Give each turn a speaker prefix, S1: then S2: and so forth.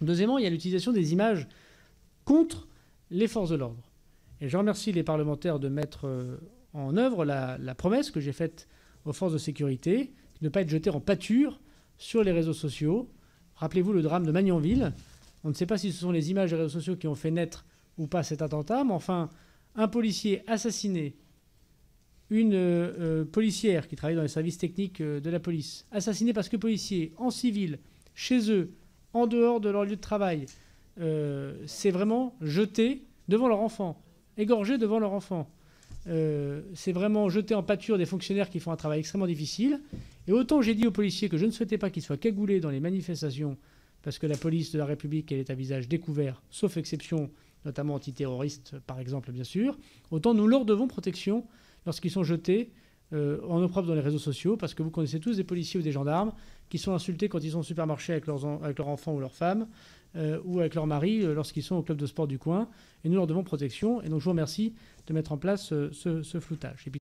S1: Deuxièmement, il y a l'utilisation des images contre les forces de l'ordre. Et je remercie les parlementaires de mettre euh, en œuvre la, promesse que j'ai faite aux forces de sécurité, de ne pas être jetés en pâture sur les réseaux sociaux. Rappelez-vous le drame de Magnanville. On ne sait pas si ce sont les images des réseaux sociaux qui ont fait naître ou pas cet attentat, mais enfin, un policier assassiné, une euh, policière qui travaille dans les services techniques euh, de la police, assassiné parce que policiers, en civil, chez eux, en dehors de leur lieu de travail, c'est vraiment jeté devant leur enfant égorgés devant leur enfant. Euh, c'est vraiment jeter en pâture des fonctionnaires qui font un travail extrêmement difficile. Et autant j'ai dit aux policiers que je ne souhaitais pas qu'ils soient cagoulés dans les manifestations, parce que la police de la République, elle est à visage découvert, sauf exception, notamment antiterroristes, par exemple, bien sûr, autant nous leur devons protection lorsqu'ils sont jetés euh, en opprobre dans les réseaux sociaux, parce que vous connaissez tous des policiers ou des gendarmes qui sont insultés quand ils sont au supermarché avec leurs, avec leurs enfants ou leurs femmes, euh, ou avec leur mari euh, lorsqu'ils sont au club de sport du coin. Et nous leur devons protection. Et donc je vous remercie de mettre en place ce, ce floutage.